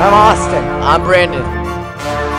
I'm Austin. I'm Brandon.